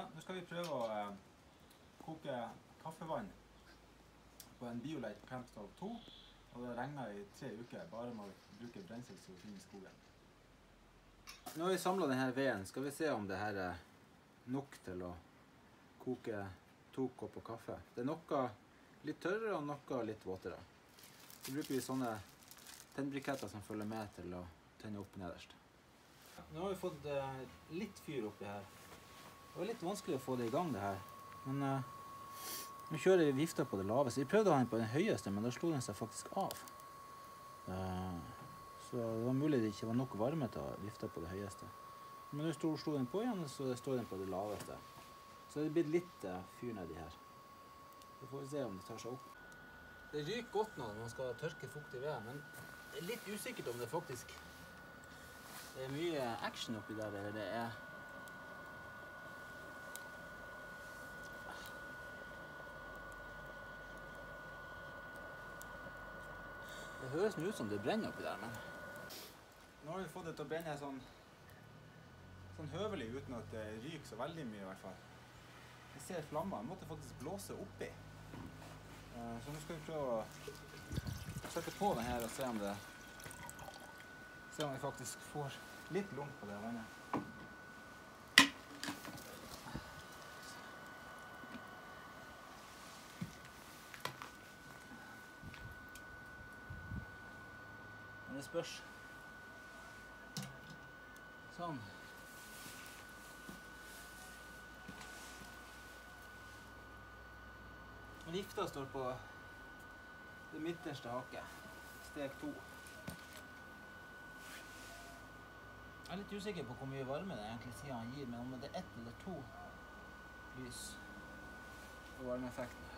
Ja, nå skal vi prøve å eh, koke kaffevann på en Biolite Campstove 2. Og det regner i tre uker, bare med å bruke brensel som finner i skogen. Nå har vi samla denne veden. Skal vi se om det her er nok til å koke to kopper kaffe. Det er noe litt tørrere og noe litt våtere. Så bruker vi sånne tennbriketter som følger med til å tenne opp nederst. Nå har vi fått eh, litt fyr oppi her. Det var litt vanskelig å få det i gang, det her. Men uh, nå kjører vi vifta på det laveste. Vi prøvde å ha den på den høyeste, men da slo den seg faktisk av. Uh, så det var mulig det ikke var nok varme til å vifte på det høyeste. Men nå slo den på igjen, så står den på det laveste. Så det blitt litt uh, fyr nedi her. Så får vi se om det tar seg opp. Det ryker godt nå når man skal tørke fuktig ved, men det er litt usikkert om det faktisk det er mye action oppi der, eller det er Det høres ut som det brenner oppi der, men Nå har vi fått det til å brenne sånn, sånn høvelig uten at det ryker så veldig mye, i hvert fall. Jeg ser flammer. Jeg måtte faktisk blåse oppi. Eh, Så nå skal vi prøve å sette på den her og se om det Se om vi faktisk får litt lunk på det vannet. Det spørs. Sånn. Vifta står på det midterste hakket. Steg to. Jeg er litt usikker på hvor mye varme det egentlig sier han gir, men om det er ett eller to lys på varmeeffekten.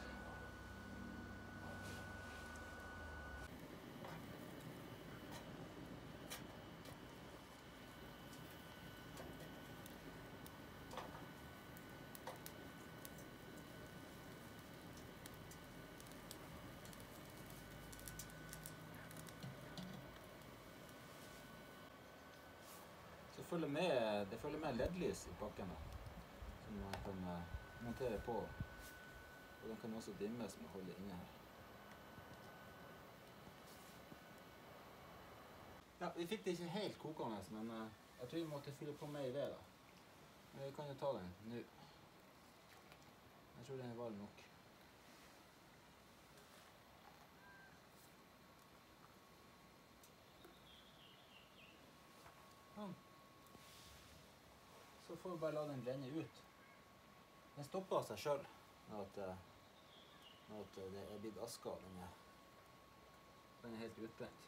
Så følger med, det følger med LED-lys i pakken som man kan eh, montere på. Og den kan også dimmes med å holde inne her. Ja, vi fikk det ikke helt kokende, men eh, jeg tror vi måtte fylle på mer ved da. Men vi kan jo ta den nå. Jeg tror den er varm nok. Sånn. Så får vi bare la den brenne ut. Den stopper av seg sjøl når når det er blitt aske av den. Den er helt utbrent.